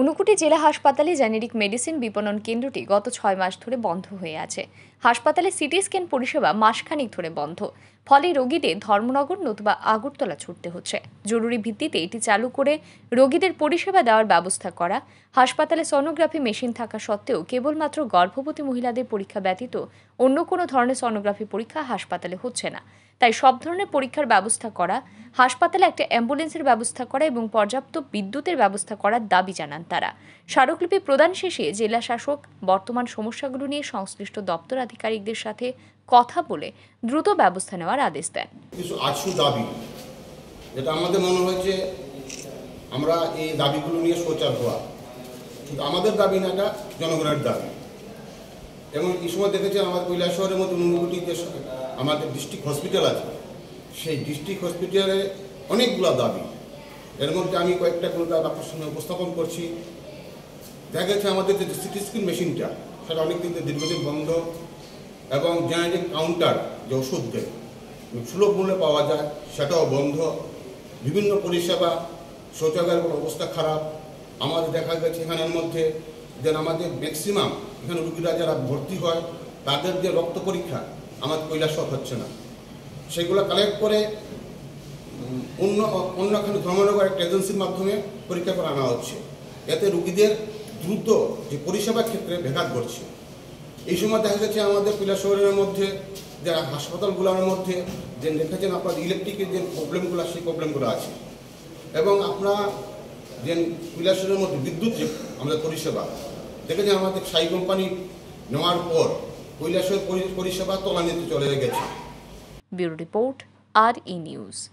ঊনকোটি জেলা হাসপাতালে generic medicine বিপণন কেন্দ্রটি গত ছয় মাস ধরে বন্ধ হয়ে আছে। হাসপাতালে সিটি স্ক্যান পরিষেবা মাসখানেক ধরে বন্ধ। ফলে রোগীদের ধর্মনগর নতুবা আগরতলা ছুটতে হচ্ছে। জরুরি ভিত্তিতে এটি চালু করে রোগীদের পরিষেবা দেওয়ার ব্যবস্থা করা। হাসপাতালে সনোগ্রাফি মেশিন থাকা সত্ত্বেও কেবলমাত্র গর্ভবতী মহিলাদের পরীক্ষা ব্যতীত অন্য কোনো ধরনের সনোগ্রাফি পরীক্ষা হাসপাতালে হচ্ছে না। তাই সব ধরনের পরীক্ষার ব্যবস্থা করা, হাসপাতালে একটা অ্যাম্বুলেন্সের ব্যবস্থা করা এবং পর্যাপ্ত বিদ্যুতের ব্যবস্থা করার দাবি জানান তারা। স্মারকলিপি প্রদান শেষে জেলা শাসক বর্তমান সমস্যাগুলো নিয়ে সংশ্লিষ্ট দপ্তর আধিকারিকদের সাথে কথা বলে দ্রুত ব্যবস্থা নেওয়ার আদেশ দেন। কিছু দাবি, যেটা আমাদের মনে হয়েছে আমরা এই দাবিগুলো নিয়ে সোচার হওয়া। কিন্তু আমাদের দাবি না, এটা জনগণের দাবি। এবং এই সময় দেখেছি আমাদের কৈলাসহরের মতো নুনগুটি যে আমাদের ডিস্ট্রিক্ট হসপিটাল আছে, সেই ডিস্ট্রিক্ট হসপিটালে অনেকগুলো দাবি। এর মধ্যে আমি কয়েকটা দাবি আপনার সামনে উপস্থাপন করছি। দেখা গেছে আমাদের যে সিটি স্ক্রিন মেশিনটা সেটা অনেক দিন দীর্ঘদিন বন্ধ এবং জেনারেটিক কাউন্টার যে ওষুধ দেয়, সুলভ মূল্যে পাওয়া যায়, সেটাও বন্ধ। বিভিন্ন পরিষেবা, শৌচাগারের অবস্থা খারাপ। আমাদের দেখা গেছে এখানের মধ্যে যেন আমাদের ম্যাক্সিমাম এখানে রুগীরা যারা ভর্তি হয়, তাদের যে রক্ত পরীক্ষা, আমাদের কৈলাসক হচ্ছে না। সেগুলো কালেক্ট করে অন্য অন্য এখানে ধর্মনগর একটা এজেন্সির মাধ্যমে পরীক্ষা করে আনা হচ্ছে। এতে রুগীদের দ্রুত যে পরিষেবার ক্ষেত্রে ব্যাঘাত ঘটছে। এই সময় দেখা যাচ্ছে আমাদের পিলা শহরের মধ্যে, যে হাসপাতালগুলোর মধ্যে যে দেখেছেন আপনার ইলেকট্রিকের যে প্রবলেমগুলো সেই প্রবলেমগুলো আছে। এবং আপনার যে কৈলাসের মধ্যে বিদ্যুৎ যে আমাদের পরিষেবা দেখেছেন আমাদের সাই কোম্পানি নেওয়ার পর কৈলাসের পরি- পরিষেবা তলানিতে চলে গেছে। ব্যুরো রিপোর্ট, আর ই নিউজ।